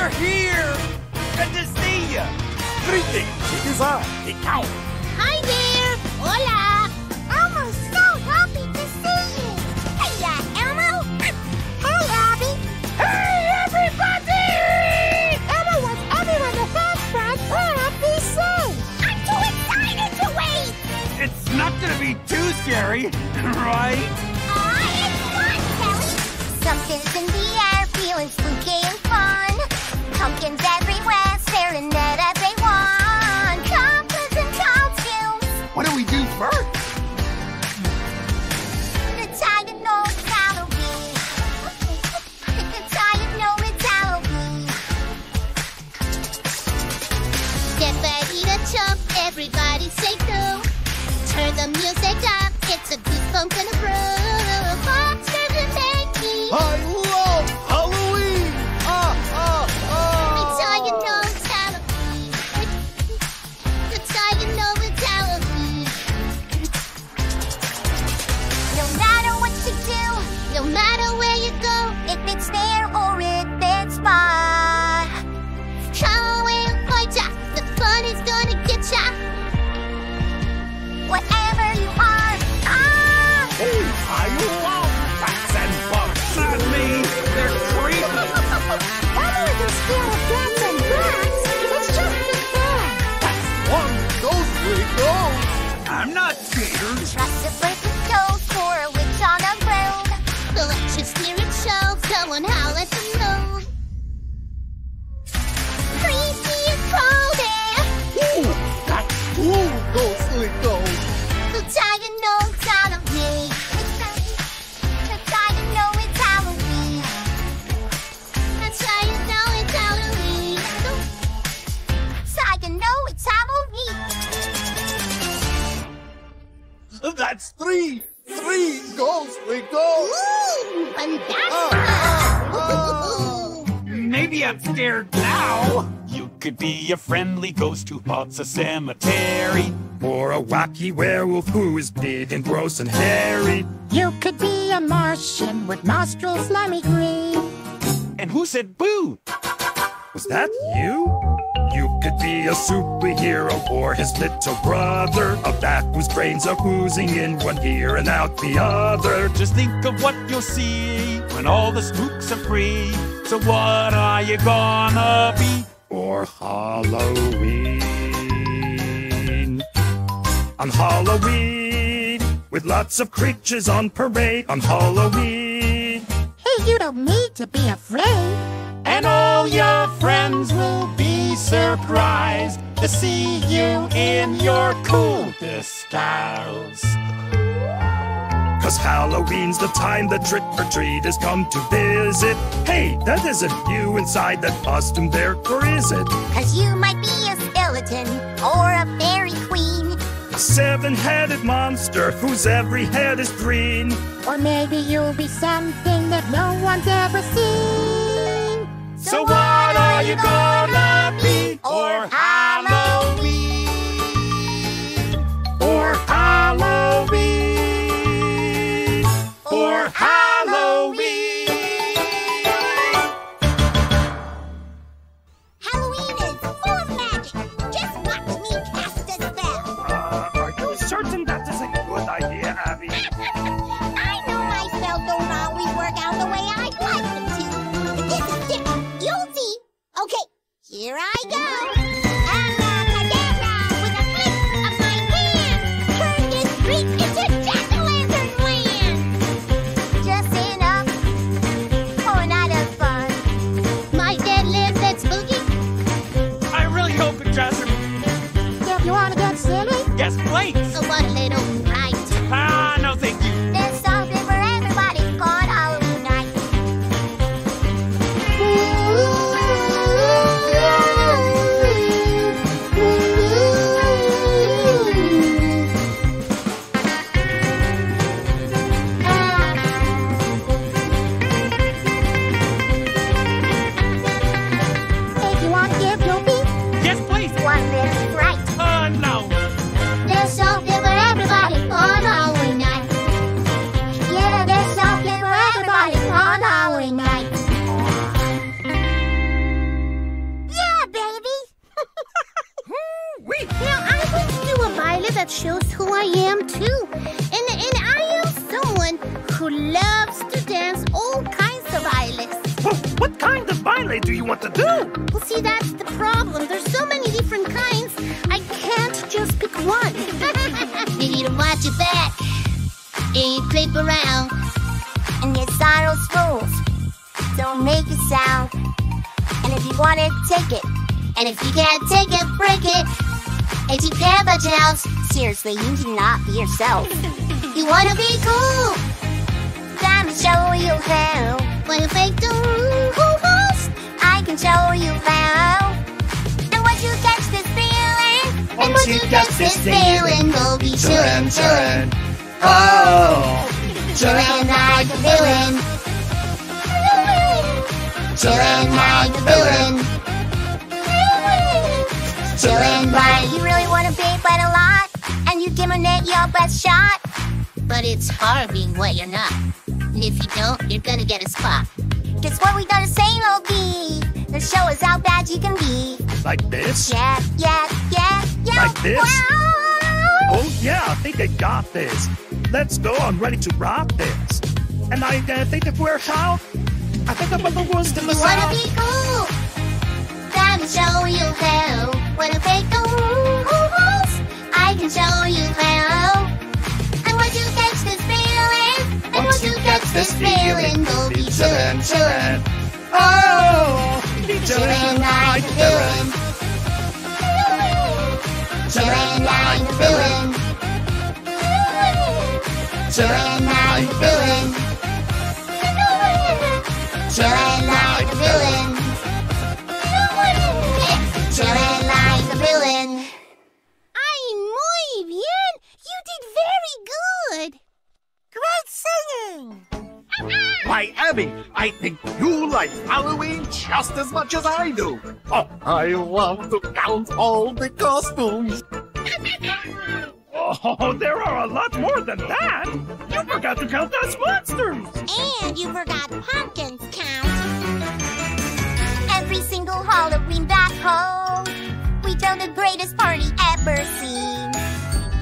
you're here! Good to see you! Greetings, it is I, the Count. Hi there! Hola! Elmo's so happy to see you! Hiya, Elmo! Hi, Abby! Hey, everybody! Elmo wants everyone to thank Frank for FBC! I'm too excited to wait! It's not gonna be too scary, right? Aw, it's fun, Telly! Something's in the air, feeling spooky and fun. Pumpkins everywhere, staring at everyone. Scared now! You could be a friendly ghost who haunts a cemetery. Or a wacky werewolf who is big and gross and hairy. You could be a Martian with nostrils slimy green. And who said boo? Was that you? You could be a superhero or his little brother. A bat whose brains are oozing in one ear and out the other. Just think of what you'll see when all the spooks are free. So what are you gonna be? Or Halloween. On Halloween, with lots of creatures on parade. On Halloween, Hey, you don't need to be afraid. and all your friends will be surprised to see you in your cool disguise. Cause Halloween's the time the trick or treaters come to visit. Hey, that isn't you inside that costume there, or is it? Cause you might be a skeleton or a fairy queen. A seven headed monster whose every head is green. Or maybe you'll be something that no one's ever seen. So, what are you gonna be? Or Halloween? Watch your back and you creep around. And your sorrows fools don't make a sound. And if you want it, take it. And if you can't take it, break it. If you care about your house, seriously, you cannot be yourself. You wanna be cool? Time to show you how. Wanna fake the rules? I can show you how. And once you catch this feeling, we'll be chillin', chillin', Oh, chillin' like a villain. Chillin' like a villain. Chillin' right. You really wanna be wet a lot, and you giving it your best shot. But it's hard being wet you're not. And if you don't, you're gonna get a spot. Guess what we gotta say, Loki? The show is how bad you can be. like this? Yeah, yeah, yeah, yeah. Like this? Wow. Oh, yeah, I think I got this. Let's go, I'm ready to rock this. And I uh, think if we're out, I think I'm the worst in the wanna south. be cool? Time to show you how. Wanna fake the rules? I can show you how. And once you catch this feeling, and once you catch this feeling, we'll be chillin', chillin', Oh, chillin' like a villain. Chillin' like a villain. Chillin' like a villain. Chillin' Why, Abby, I think you like Halloween just as much as I do. Oh, I love to count all the costumes. Oh, there are a lot more than that. You forgot to count us monsters. And you forgot pumpkins count. Every single Halloween back home, we throw the greatest party ever seen.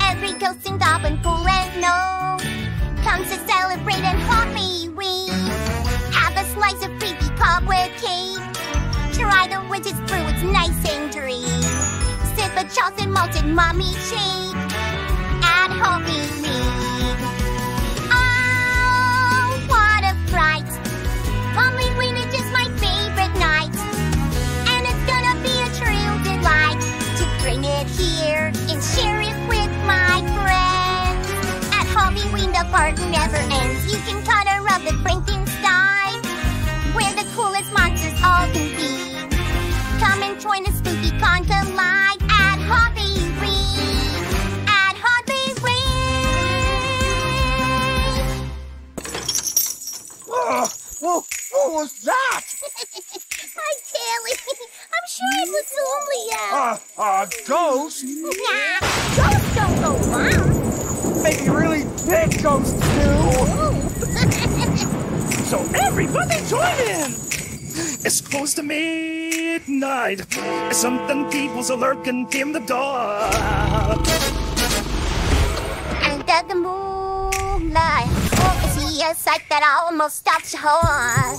Every ghost and goblin full and no comes to celebrate and Halloween. Have cobweb cake. Try the witch's brew, it's nice and green. Sip a chocolate malted mommy shake at Halloween. Oh, was that? Hi, Telly. I'm sure it was only a. Uh, a ghost? Nah, ghosts don't go wrong. Maybe really big ghosts do. So everybody join in. It's close to midnight. Something people's lurking in the dark. Under the moonlight, oh, I see a sight that almost stops your heart.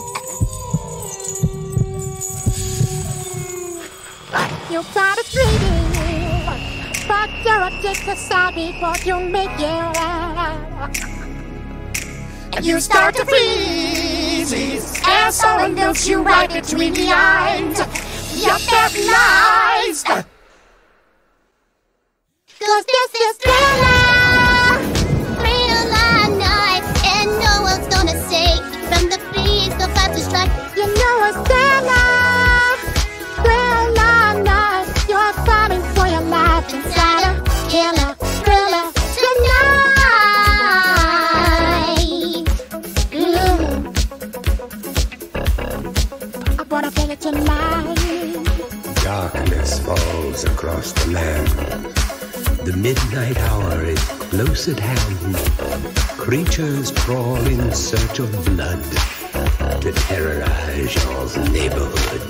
You got a dream, but you're a dick to sorry before you make it. And you start to freeze. Air someone looks you right between the eyes. You're paralyzed. Cause this is thriller. Across the land. The midnight hour is close at hand. Creatures crawl in search of blood to terrorize your neighborhood.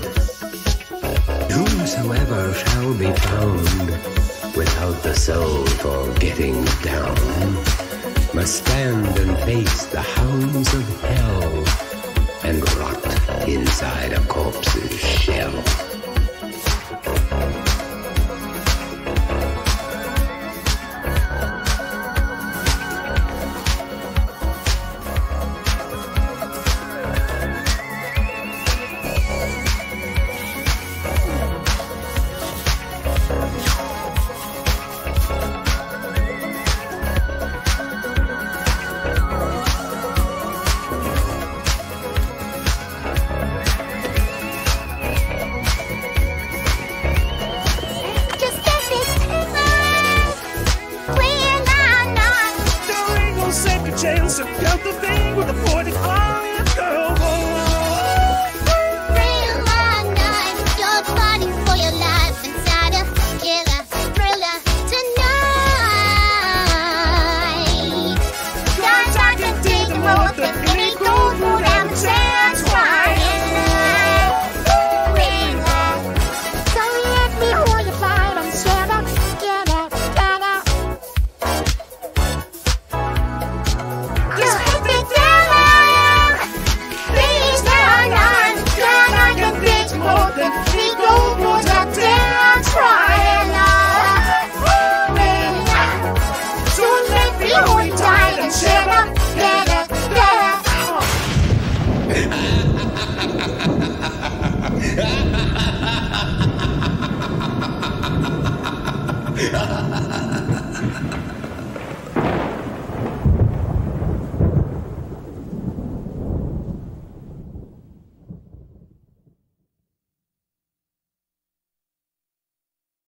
Whosoever shall be found without the soul for getting down must stand and face the hounds of hell and rot inside a corpse